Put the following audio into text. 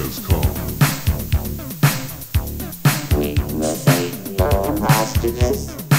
We will say no hostages.